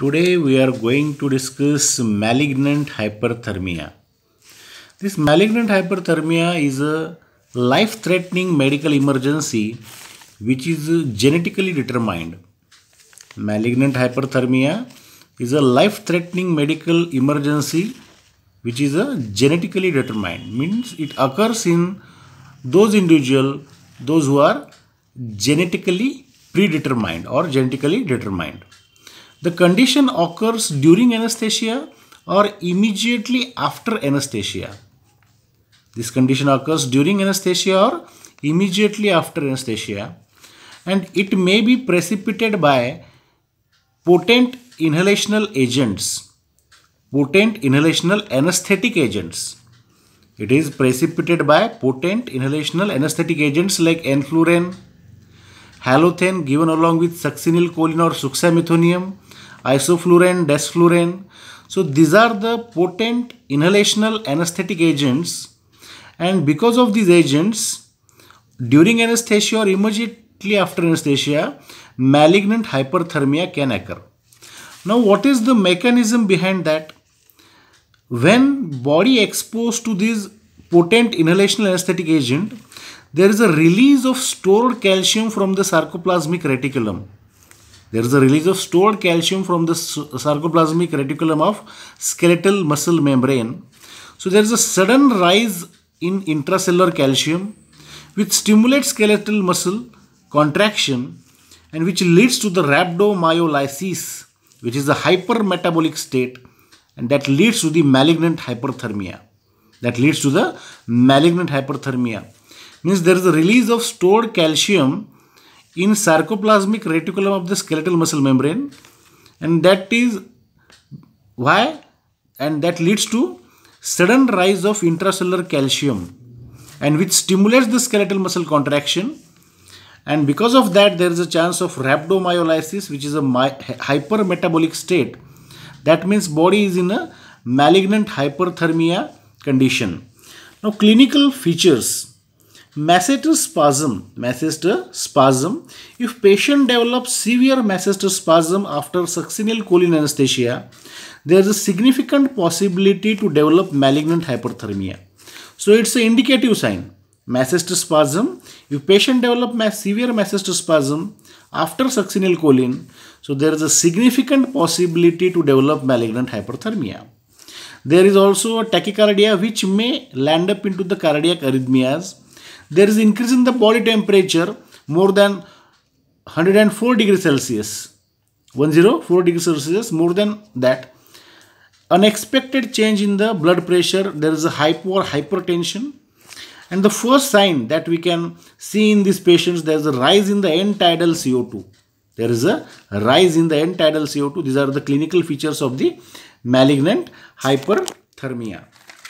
Today we are going to discuss malignant hyperthermia. This malignant hyperthermia is a life threatening medical emergency which is genetically determined. Malignant hyperthermia is a life threatening medical emergency which is a genetically determined means it occurs in those individual those who are genetically predetermined or genetically determined. The condition occurs during anesthesia or immediately after anesthesia. This condition occurs during anesthesia or immediately after anesthesia and it may be precipitated by potent inhalational agents, potent inhalational anesthetic agents. It is precipitated by potent inhalational anesthetic agents like enflurane, halothane given along with succinylcholine or suxamethonium, isoflurane, desflurane. So these are the potent inhalational anesthetic agents and because of these agents during anesthesia or immediately after anesthesia malignant hyperthermia can occur. Now what is the mechanism behind that? When body exposed to this potent inhalational anesthetic agent there is a release of stored calcium from the sarcoplasmic reticulum there is a release of stored calcium from the sarcoplasmic reticulum of skeletal muscle membrane. So there is a sudden rise in intracellular calcium which stimulates skeletal muscle contraction and which leads to the rhabdomyolysis which is a hypermetabolic state and that leads to the malignant hyperthermia. That leads to the malignant hyperthermia. Means there is a release of stored calcium in sarcoplasmic reticulum of the skeletal muscle membrane and that is why and that leads to sudden rise of intracellular calcium and which stimulates the skeletal muscle contraction. And because of that there is a chance of rhabdomyolysis which is a hypermetabolic state. That means body is in a malignant hyperthermia condition. Now clinical features Masseter spasm. If patient develops severe masseter spasm after succinylcholine anesthesia, there is a significant possibility to develop malignant hyperthermia. So it's an indicative sign. Masseter spasm. If patient develop mass, severe masseter spasm after succinylcholine, so there is a significant possibility to develop malignant hyperthermia. There is also a tachycardia which may land up into the cardiac arrhythmias there is increase in the body temperature more than 104 degrees Celsius. 104 degrees Celsius more than that. Unexpected change in the blood pressure. There is a hypo or hypertension. And the first sign that we can see in these patients, there is a rise in the end tidal CO2. There is a rise in the end tidal CO2. These are the clinical features of the malignant hyperthermia.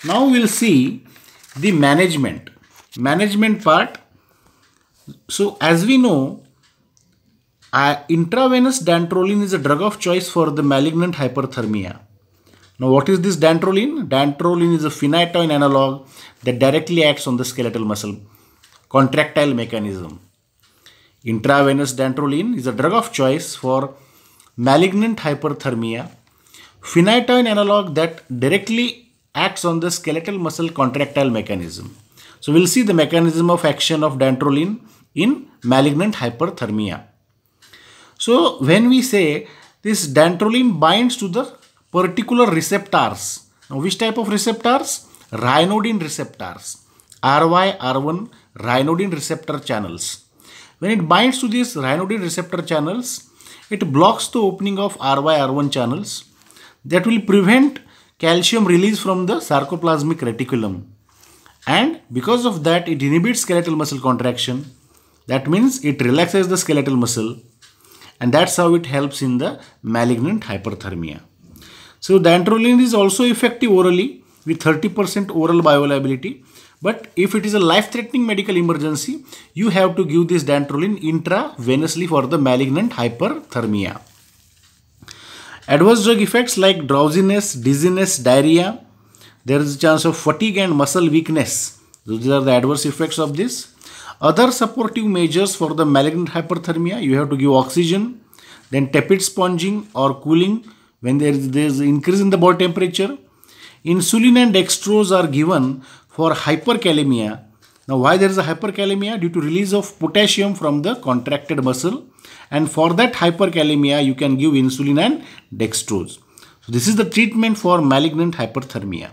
Now we'll see the management management part. So as we know uh, intravenous dantrolene is a drug of choice for the malignant hyperthermia. Now what is this dantrolene dantrolene is a phenytoin analog that directly acts on the skeletal muscle contractile mechanism. Intravenous dantrolene is a drug of choice for malignant hyperthermia. Phenytoin analog that directly acts on the skeletal muscle contractile mechanism so we'll see the mechanism of action of dantrolene in malignant hyperthermia. So when we say this dantrolene binds to the particular receptors. Now which type of receptors? Ryanodine receptors. RY, R1 ryanodine receptor channels. When it binds to these ryanodine receptor channels, it blocks the opening of RY, R1 channels that will prevent calcium release from the sarcoplasmic reticulum and because of that it inhibits skeletal muscle contraction. That means it relaxes the skeletal muscle. And that's how it helps in the malignant hyperthermia. So dantrolene is also effective orally with 30% oral bioavailability. But if it is a life-threatening medical emergency you have to give this dantrolene intravenously for the malignant hyperthermia. Adverse drug effects like drowsiness dizziness diarrhea there is a chance of fatigue and muscle weakness. These are the adverse effects of this. Other supportive measures for the malignant hyperthermia, you have to give oxygen. then tepid sponging or cooling when there is, there is increase in the body temperature. Insulin and dextrose are given for hyperkalemia. Now why there is a hyperkalemia? Due to release of potassium from the contracted muscle and for that hyperkalemia you can give insulin and dextrose. So this is the treatment for malignant hyperthermia.